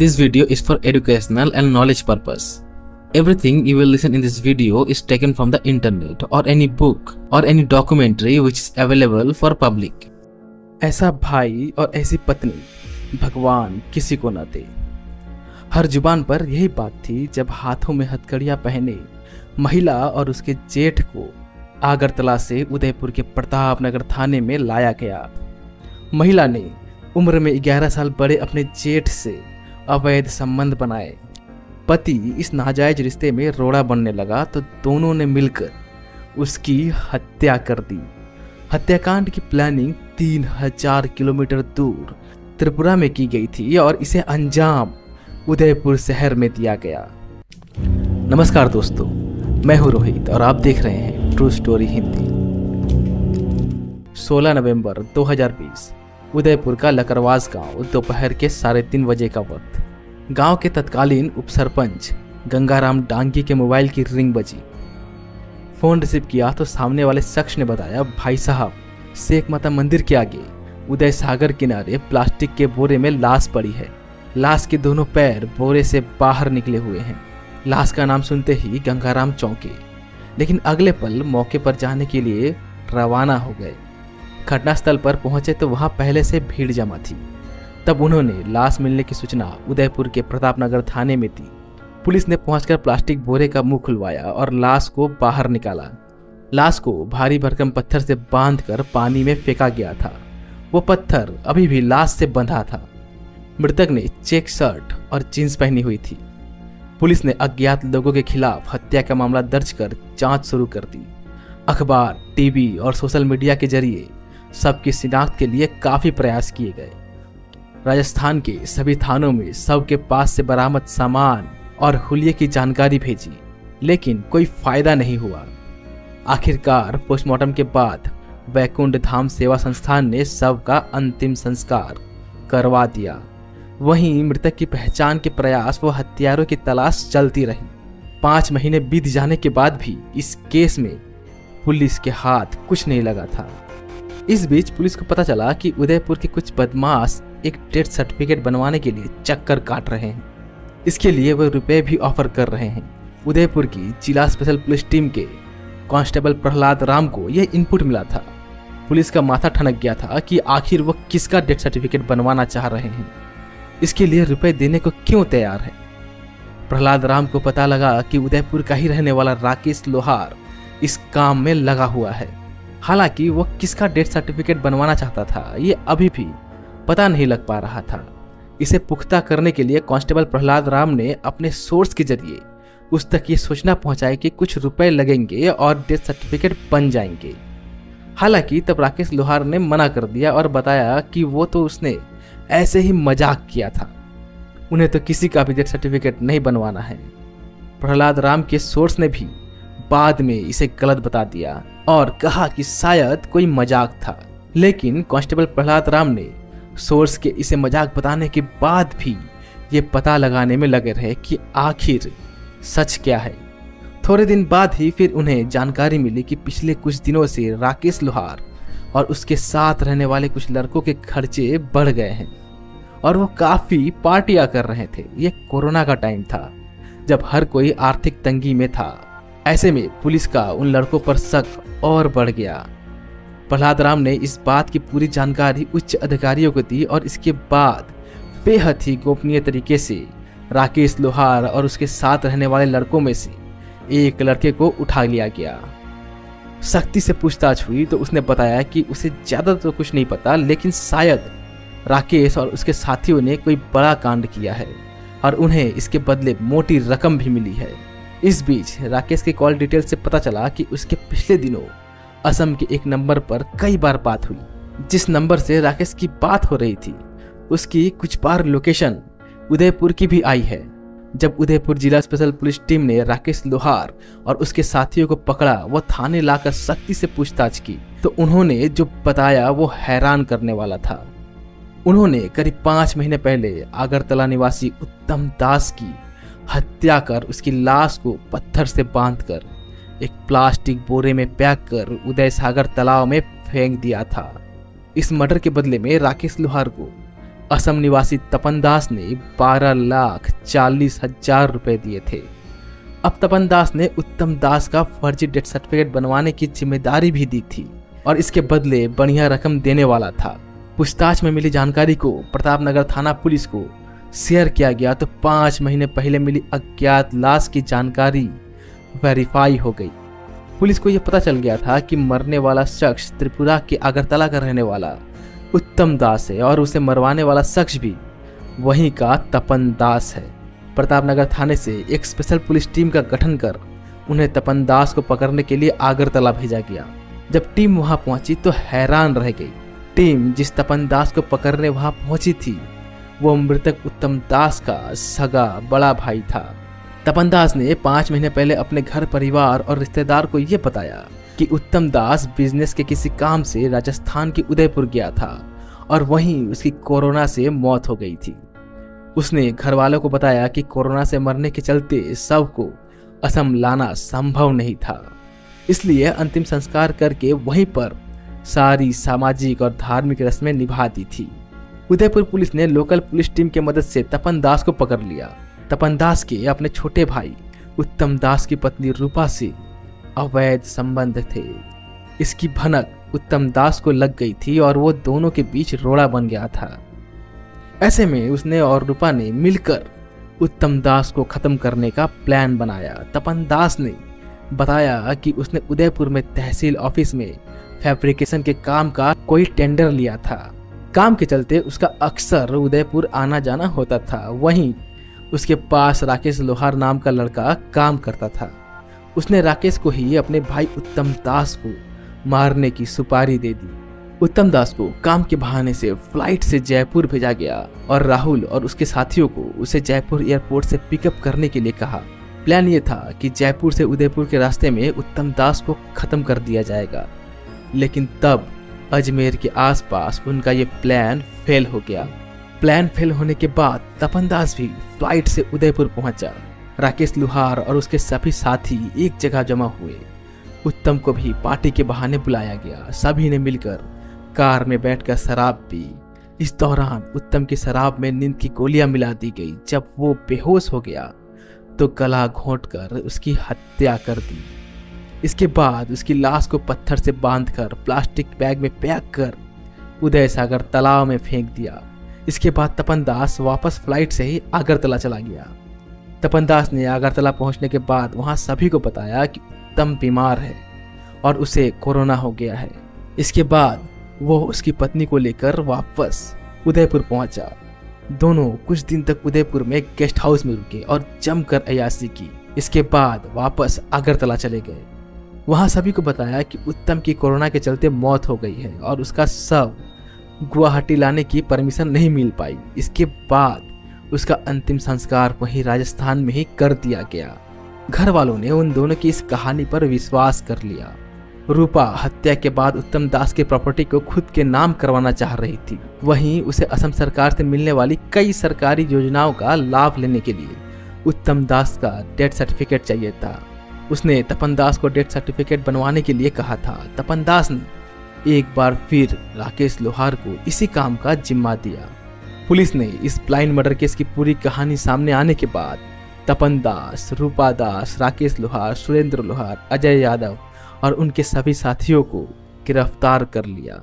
This video is for educational and knowledge purpose. Everything you will listen in this video is taken from the internet or any book or any documentary which is available for public. ऐसा भाई और ऐसी पत्नी भगवान किसी को न दे हर ज़ुबान पर यही बात थी जब हाथों में हथकड़ियाँ पहने महिला और उसके जेठ को आगरतला से उदयपुर के प्रतापनगर थाने में लाया गया महिला ने उम्र में 11 साल बड़े अपने जेठ से अवैध संबंध बनाए। पति इस नाजायज रिश्ते में रोड़ा बनने लगा तो दोनों ने मिलकर उसकी हत्या कर दी। हत्याकांड की प्लानिंग तीन हज़ार किलोमीटर दूर त्रिपुरा में की गई थी और इसे अंजाम उदयपुर शहर में दिया गया। नमस्कार दोस्तों, मैं हूँ रोहित और आप देख रहे हैं ट्रू स्टोरी हिंदी। 16 नवंबर 2020 उदयपुर का लकरवास गाँव दोपहर के साढ़े तीन बजे का वक्त। गाँव के तत्कालीन उप सरपंच गंगाराम डांगी के मोबाइल की रिंग बजी। फ़ोन रिसीव किया तो सामने वाले शख्स ने बताया, भाई साहब, शेख माता मंदिर के आगे, उदय सागर किनारे प्लास्टिक के बोरे में लाश पड़ी है। लाश के दोनों पैर बोरे से बाहर निकले हुए हैं। लाश का नाम सुनते ही गंगाराम चौंके। लेकिन अगले पल मौके पर जाने के लिए रवाना हो गए। घटनास्थल पर पहुँचे तो वहाँ पहले से भीड़ जमा थी। तब उन्होंने लाश मिलने की सूचना उदयपुर के प्रतापनगर थाने में दी। पुलिस ने पहुंचकर प्लास्टिक बोरे का मुँह खुलवाया और लाश को बाहर निकाला। लाश को भारी भरकम पत्थर से बांधकर पानी में फेंका गया था। वो पत्थर अभी भी लाश से बंधा था। मृतक ने चेक शर्ट और जींस पहनी हुई थी। पुलिस ने अज्ञात लोगों के खिलाफ हत्या का मामला दर्ज कर जाँच शुरू कर दी। अखबार, टीवी और सोशल मीडिया के ज़रिए सबकी शिनाख्त के लिए काफ़ी प्रयास किए गए। राजस्थान के सभी थानों में सब के पास से बरामद सामान और हुलिये की जानकारी भेजी, लेकिन कोई फ़ायदा नहीं हुआ। आखिरकार पोस्टमार्टम के बाद वैकुंठ धाम सेवा संस्थान ने शव का अंतिम संस्कार करवा दिया। वहीं मृतक की पहचान के प्रयास व हत्यारों की तलाश चलती रही। पाँच महीने बीत जाने के बाद भी इस केस में पुलिस के हाथ कुछ नहीं लगा था। इस बीच पुलिस को पता चला कि उदयपुर के कुछ बदमाश एक डेथ सर्टिफिकेट बनवाने के लिए चक्कर काट रहे हैं। इसके लिए वो रुपए भी ऑफ़र कर रहे हैं। उदयपुर की जिला स्पेशल पुलिस टीम के कांस्टेबल प्रहलाद राम को यह इनपुट मिला था। पुलिस का माथा ठनक गया था कि आखिर वो किसका डेथ सर्टिफिकेट बनवाना चाह रहे हैं। इसके लिए रुपए देने को क्यों तैयार है? प्रहलाद राम को पता लगा कि उदयपुर का ही रहने वाला राकेश लोहार इस काम में लगा हुआ है। हालाँकि वह किसका डेथ सर्टिफिकेट बनवाना चाहता था, ये अभी भी पता नहीं लग पा रहा था। इसे पुख्ता करने के लिए कांस्टेबल प्रहलाद राम ने अपने सोर्स के ज़रिए उस तक ये सोचना पहुँचाया कि कुछ रुपए लगेंगे और डेथ सर्टिफिकेट बन जाएँगे। हालाँकि तब राकेश लोहार ने मना कर दिया और बताया कि वो तो उसने ऐसे ही मज़ाक किया था। उन्हें तो किसी का भी डेथ सर्टिफिकेट नहीं बनवाना है। प्रहलाद राम के सोर्स ने भी बाद में इसे गलत बता दिया और कहा कि शायद कोई मज़ाक था। लेकिन कांस्टेबल प्रहलाद राम ने सोर्स के इसे मज़ाक बताने के बाद भी ये पता लगाने में लगे रहे कि आखिर सच क्या है। थोड़े दिन बाद ही फिर उन्हें जानकारी मिली कि पिछले कुछ दिनों से राकेश लोहार और उसके साथ रहने वाले कुछ लड़कों के खर्चे बढ़ गए हैं और वो काफ़ी पार्टियाँ कर रहे थे। ये कोरोना का टाइम था, जब हर कोई आर्थिक तंगी में था। ऐसे में पुलिस का उन लड़कों पर शक और बढ़ गया। प्रहलाद राम ने इस बात की पूरी जानकारी उच्च अधिकारियों को दी और इसके बाद बेहद ही गोपनीय तरीके से राकेश लोहार और उसके साथ रहने वाले लड़कों में से एक लड़के को उठा लिया गया। सख्ती से पूछताछ हुई तो उसने बताया कि उसे ज़्यादा तो कुछ नहीं पता, लेकिन शायद राकेश और उसके साथियों ने कोई बड़ा कांड किया है और उन्हें इसके बदले मोटी रकम भी मिली है। इस बीच राकेश के कॉल डिटेल से पता चला कि उसके पिछले दिनों असम के एक नंबर पर कई बार बात हुई, जिस नंबर से राकेश की बात हो रही थी। उसकी कुछ बार लोकेशन उदयपुर की भी आई है। जब उदयपुर जिला स्पेशल पुलिस टीम ने राकेश लोहार और उसके साथियों को पकड़ा, वो थाने लाकर सख्ती से पूछताछ की तो उन्होंने जो बताया, वो हैरान करने वाला था। उन्होंने करीब पाँच महीने पहले आगरतला निवासी उत्तम दास की हत्या कर उसकी लाश को पत्थर से बांधकर एक प्लास्टिक बोरे में पैक कर उदय सागर तालाब में फेंक दिया था। इस मर्डर के बदले में राकेश लोहार को असम निवासी तपन दास ने 12 लाख चालीस हज़ार रुपए दिए थे। अब तपन दास ने उत्तम दास का फर्जी डेथ सर्टिफिकेट बनवाने की ज़िम्मेदारी भी दी थी और इसके बदले बढ़िया रकम देने वाला था। पूछताछ में मिली जानकारी को प्रताप नगर थाना पुलिस को शेयर किया गया तो पाँच महीने पहले मिली अज्ञात लाश की जानकारी वेरीफाई हो गई। पुलिस को यह पता चल गया था कि मरने वाला शख्स त्रिपुरा के अगरतला का रहने वाला, उत्तम दास है और उसे मरवाने वाला शख्स भी वहीं का तपन दास है। प्रतापनगर थाने से एक स्पेशल पुलिस टीम का गठन कर उन्हें तपन दास को पकड़ने के लिए आगरतला भेजा गया। जब टीम वहाँ पहुँची तो हैरान रह गई। टीम जिस तपन दास को पकड़ने वहाँ पहुँची थी, वो मृतक उत्तम दास का सगा बड़ा भाई था। तपन दास ने पाँच महीने पहले अपने घर, परिवार और रिश्तेदार को यह बताया कि उत्तम दास बिज़नेस के किसी काम से राजस्थान के उदयपुर गया था और वहीं उसकी कोरोना से मौत हो गई थी। उसने घर वालों को बताया कि कोरोना से मरने के चलते सबको असम लाना संभव नहीं था। इसलिए अंतिम संस्कार करके वहीं पर सारी सामाजिक और धार्मिक रस्में निभा दी थी। उदयपुर पुलिस ने लोकल पुलिस टीम की मदद से तपन दास को पकड़ लिया। तपन दास के अपने छोटे भाई उत्तम दास की पत्नी रूपा से अवैध संबंध थे। इसकी भनक उत्तम दास को लग गई थी और वो दोनों के बीच रोड़ा बन गया था। ऐसे में उसने और रूपा ने मिलकर उत्तम दास को खत्म करने का प्लान बनाया। तपन दास ने बताया कि उसने उदयपुर में तहसील ऑफ़िस में फैब्रिकेशन के काम का कोई टेंडर लिया था। काम के चलते उसका अक्सर उदयपुर आना जाना होता था। वहीं उसके पास राकेश लोहार नाम का लड़का काम करता था। उसने राकेश को ही अपने भाई उत्तम दास को मारने की सुपारी दे दी। उत्तम दास को काम के बहाने से फ़्लाइट से जयपुर भेजा गया और राहुल और उसके साथियों को उसे जयपुर एयरपोर्ट से पिकअप करने के लिए कहा। प्लान ये था कि जयपुर से उदयपुर के रास्ते में उत्तम दास को खत्म कर दिया जाएगा। लेकिन तब अजमेर के आसपास उनका ये प्लान फेल हो गया। प्लान फेल होने के बाद तपन दास भी फ़्लाइट से उदयपुर पहुँचा। राकेश लुहार और उसके सभी साथी एक जगह जमा हुए। उत्तम को भी पार्टी के बहाने बुलाया गया। सभी ने मिलकर कार में बैठकर शराब पी। इस दौरान उत्तम की शराब में नींद की गोलियाँ मिला दी गई। जब वो बेहोश हो गया तो गला घोंट कर उसकी हत्या कर दी। इसके बाद उसकी लाश को पत्थर से बांधकर प्लास्टिक बैग में पैक कर उदय सागर तालाब में फेंक दिया। इसके बाद तपन दास वापस फ़्लाइट से ही आगरतला चला गया। तपन दास ने आगरतला पहुँचने के बाद वहाँ सभी को बताया कि उत्तम बीमार है और उसे कोरोना हो गया है। इसके बाद वो उसकी पत्नी को लेकर वापस उदयपुर पहुँचा। दोनों कुछ दिन तक उदयपुर में गेस्ट हाउस में रुके और जमकर अयासी की। इसके बाद वापस आगरतला चले गए। वहाँ सभी को बताया कि उत्तम की कोरोना के चलते मौत हो गई है और उसका शव गुवाहाटी लाने की परमिशन नहीं मिल पाई। इसके बाद उसका अंतिम संस्कार वहीं राजस्थान में ही कर दिया गया। घर वालों ने उन दोनों की इस कहानी पर विश्वास कर लिया। रूपा हत्या के बाद उत्तम दास की प्रॉपर्टी को खुद के नाम करवाना चाह रही थी। वहीं उसे असम सरकार से मिलने वाली कई सरकारी योजनाओं का लाभ लेने के लिए उत्तम दास का डेथ सर्टिफिकेट चाहिए था। उसने तपन दास को डेथ सर्टिफिकेट बनवाने के लिए कहा था। तपन दास ने एक बार फिर राकेश लोहार को इसी काम का जिम्मा दिया। पुलिस ने इस ब्लाइंड मर्डर केस की पूरी कहानी सामने आने के बाद तपन दास, रूपा दास, राकेश लोहार, सुरेंद्र लोहार, अजय यादव और उनके सभी साथियों को गिरफ़्तार कर लिया।